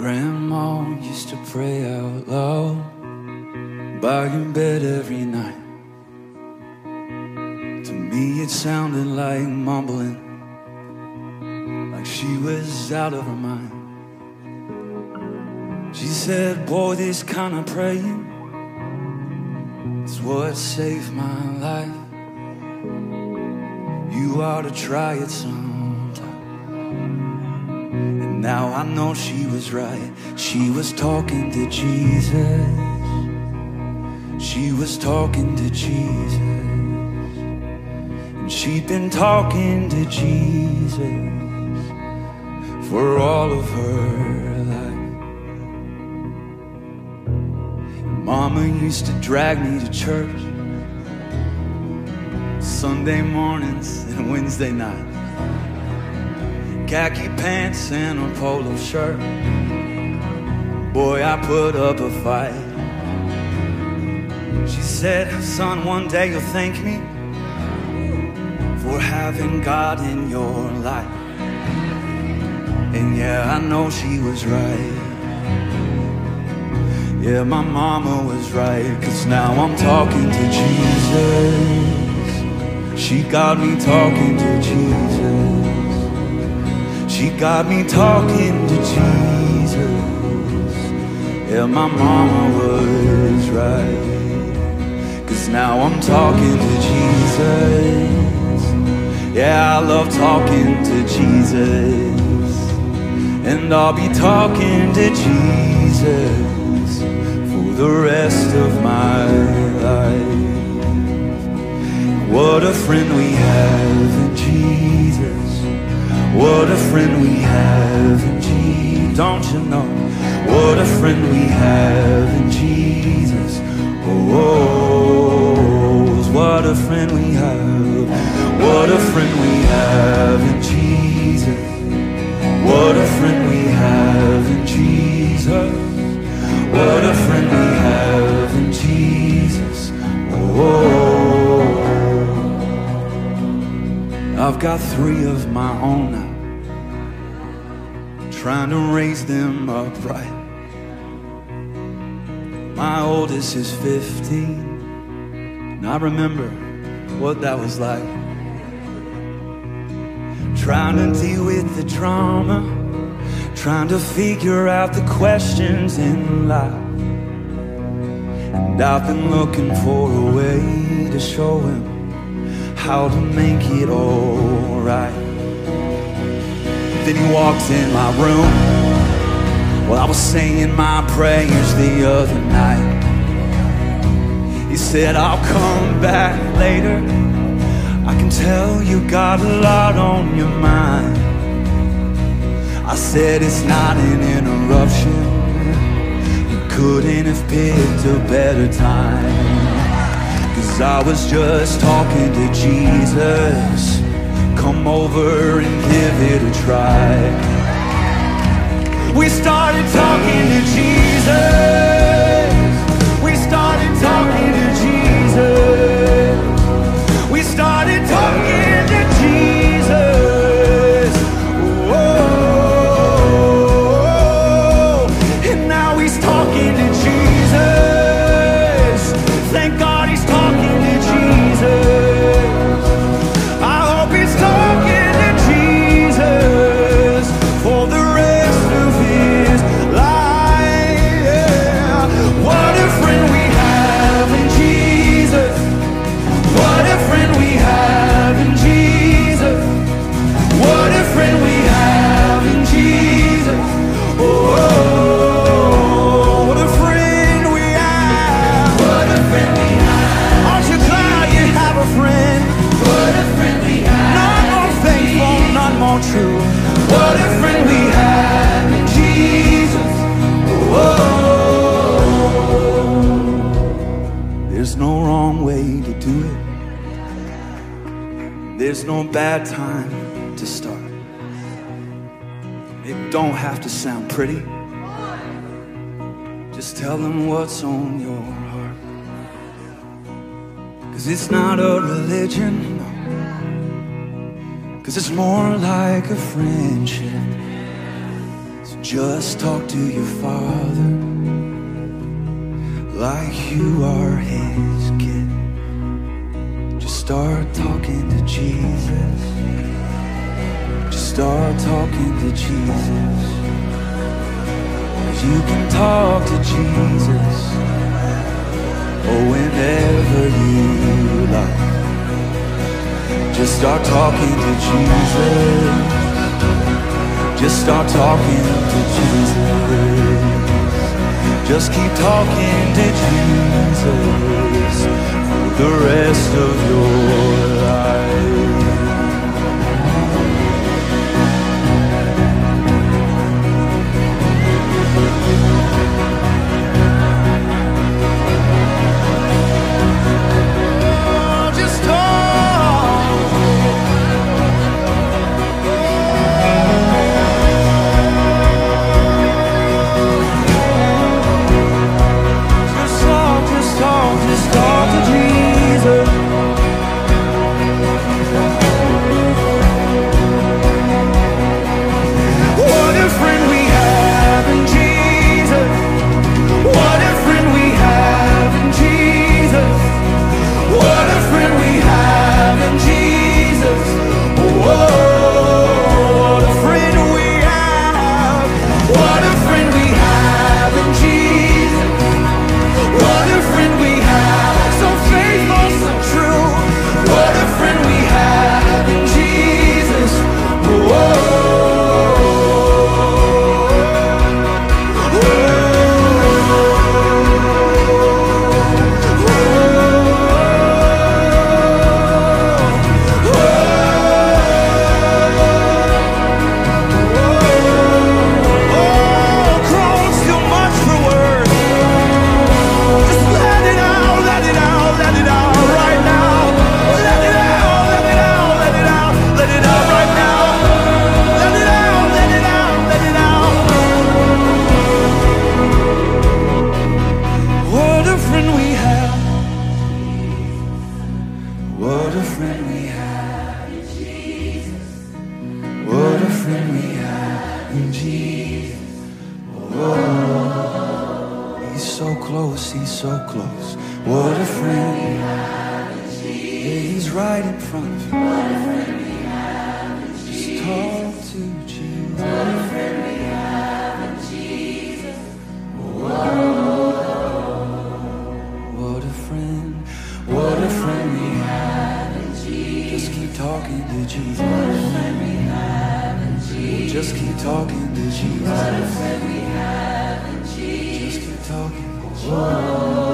grandma used to pray out loud by your bed every night. To me, it sounded like mumbling, like she was out of her mind. She said, Boy, this kind of praying is what saved my life. You ought to try it sometime. Now I know she was right. She was talking to Jesus. She was talking to Jesus. And she'd been talking to Jesus for all of her life. Mama used to drag me to church Sunday mornings and Wednesday night. Khaki pants and a polo shirt. Boy, I put up a fight. She said, Son, one day you'll thank me for having God in your life. And yeah, I know she was right. Yeah, my mama was right, cause now I'm talking to Jesus. She got me talking to Jesus. She got me talking to Jesus. Yeah, my mama was right. Cause now I'm talking to Jesus. Yeah, I love talking to Jesus. And I'll be talking to Jesus for the rest of my life. What a friend we have in Jesus. What a friend we have in Jesus. Don't you know? What a friend we have in Jesus. Oh, what a friend we have. What a friend we have in Jesus. What a friend we have in Jesus. What a friend we have in Jesus. Oh, I've got three of my own now, trying to raise them upright. My oldest is 15, and I remember what that was like. Trying to deal with the trauma, trying to figure out the questions in life. And I've been looking for a way to show him how to make it alright. Then he walked in my room while I was saying my prayers the other night. He said, I'll come back later. I can tell you got a lot on your mind. I said, It's not an interruption. You couldn't have picked a better time. Cause I was just talking to Jesus. Come over and give it a try. We started talking to Jesus. No bad time to start. It don't have to sound pretty. Just tell them what's on your heart. Cause it's not a religion. Cause it's more like a friendship. So Just talk to your father like you are his kid. Start talking to Jesus. Just start talking to Jesus. You can talk to Jesus. Or whenever you like. Just start talking to Jesus. Just start talking to Jesus. Just keep talking to Jesus for the rest of close, he's so close. What a friend. He's right in front of you. Just talk to Jesus. What a friend, we have in Jesus. Whoa. what a friend What a friend we have. In Jesus. Just keep talking to Jesus. What a friend we have in Jesus. Just keep talking to Jesus. Just keep Whoa.